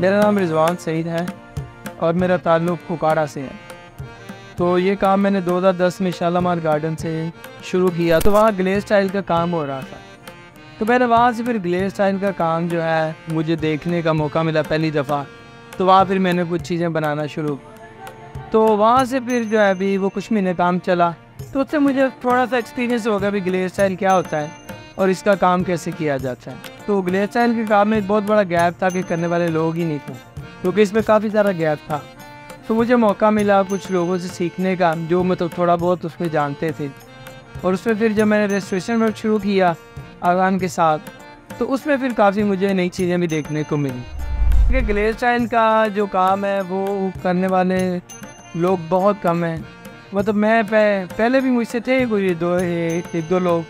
मेरा नाम रिजवान सईद है और मेरा ताल्लुक़ कुकाड़ा से है। तो ये काम मैंने 2010 में शालामार गार्डन से शुरू किया। तो वहाँ ग्लेस स्टाइल का काम हो रहा था। तो मैंने वहाँ से फिर ग्लेस स्टाइल का काम जो है, मुझे देखने का मौका मिला पहली दफ़ा। तो वहाँ फिर मैंने कुछ चीज़ें बनाना शुरू। तो वहाँ से फिर जो है अभी वो कुछ महीने काम चला। तो उससे मुझे थोड़ा सा एक्सपीरियंस हो गया भी ग्लेस स्टाइल क्या होता है और इसका काम कैसे किया जाता है। तो ग्लेस स्टाइल के काम में एक बहुत बड़ा गैप था कि करने वाले लोग ही नहीं थे क्योंकि इसमें काफ़ी सारा गैप था। तो मुझे मौका मिला कुछ लोगों से सीखने का जो मतलब थोड़ा बहुत उसमें जानते थे। और उसमें फिर जब मैंने रजिस्ट्रेशन वर्क शुरू किया आगान के साथ तो उसमें फिर काफ़ी मुझे नई चीज़ें भी देखने को मिली। क्योंकि स्टाइल का जो काम है वो करने वाले लोग बहुत कम हैं। मतलब मैं पह, पहले भी मुझसे थे कोई दो एक दो लोग।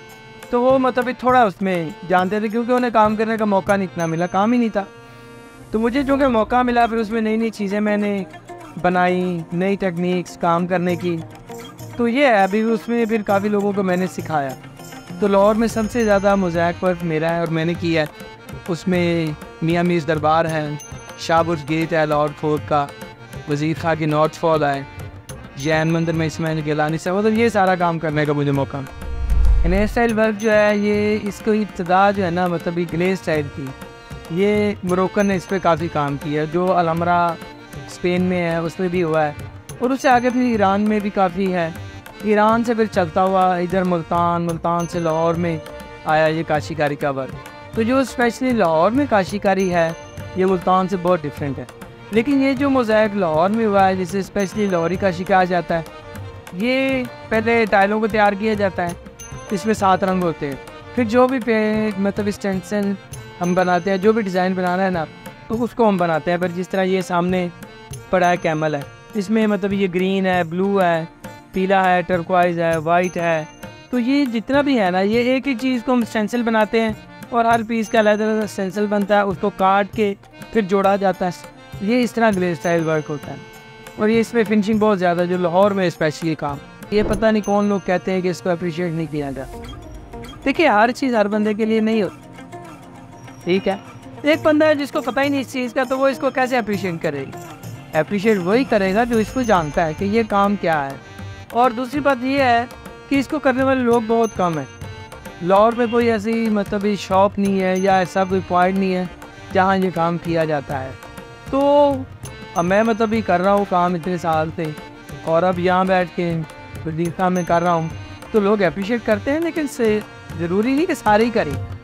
तो वो मतलब थोड़ा उसमें जानते थे क्योंकि उन्हें काम करने का मौका नहीं इतना मिला, काम ही नहीं था। तो मुझे जो कि मौका मिला, फिर उसमें नई नई चीज़ें मैंने बनाई, नई टेक्निक्स काम करने की। तो ये है, अभी उसमें फिर काफ़ी लोगों को मैंने सिखाया। तो लाहौर में सबसे ज़्यादा मोजैक वर्क मेरा है और मैंने किया है। उसमें मियाँ मीर दरबार है शाहबुज गेट है लाहौर फोर्ट का, वज़ीर खां की नॉर्थ फॉल है जैन मंदिर में इसमें गिलानी से मतलब ये सारा काम करने का मुझे मौका हेयर स्टाइल वर्क जो है, ये इसको इब्तदा जो है ना मतलब ये ग्ले स्टाइल की ये मरोकन ने इस पर काफ़ी काम किया, जो अलमरा स्पेन में है उस पर भी हुआ है। और उससे आगे फिर ईरान में भी काफ़ी है। ईरान से फिर चलता हुआ इधर मुल्तान मुल्तान से लाहौर में आया ये काशीकारी का वर्क तो जो स्पेशली लाहौर में काशीकारी है, ये मुल्तान से बहुत डिफरेंट है। लेकिन ये जो मोज़ैक लाहौर में हुआ है, जिसे स्पेशली लाहौरी काशी कहा जाता है, ये पहले टाइलों को तैयार किया जाता है। इसमें सात रंग होते हैं। फिर जो भी पे मतलब स्टेंसन हम बनाते हैं, जो भी डिज़ाइन बनाना है ना तो उसको हम बनाते हैं। पर जिस तरह ये सामने पड़ा है कैमल है। इसमें मतलब ये ग्रीन है, ब्लू है, पीला है टर्कवाइज है वाइट है। तो ये जितना भी है ना, ये एक ही चीज़ को हम स्टेंसिल बनाते हैं और हर पीस का अलग अलग स्टेंसिल बनता है, उसको काट के फिर जोड़ा जाता है। ये इस तरह ग्ले स्टाइल वर्क होता है। और ये इसमें फिनिशिंग बहुत ज़्यादा, जो लाहौर में स्पेशली काम। ये पता नहीं कौन लोग कहते हैं कि इसको अप्रिशिएट नहीं किया जाता देखिए, हर चीज़ हर बंदे के लिए नहीं होती। ठीक है? एक बंदा है जिसको पता ही नहीं इस चीज़ का तो वो इसको कैसे अप्रिशिएट करेगा? अप्रिशिएट वही करेगा जो इसको जानता है कि ये काम क्या है। और दूसरी बात ये है कि इसको करने वाले लोग बहुत कम हैं। लाहौर में कोई ऐसी मतलब शॉप नहीं है या ऐसा कोई पॉइंट नहीं है जहाँ ये काम किया जाता है। तो अब मैं मतलब ये कर रहा हूँ काम इतने साल से और अब यहाँ बैठ के प्रदीप काम में कर रहा हूँ। तो लोग अप्रिशिएट करते हैं, लेकिन ज़रूरी नहीं कि सारे ही करें।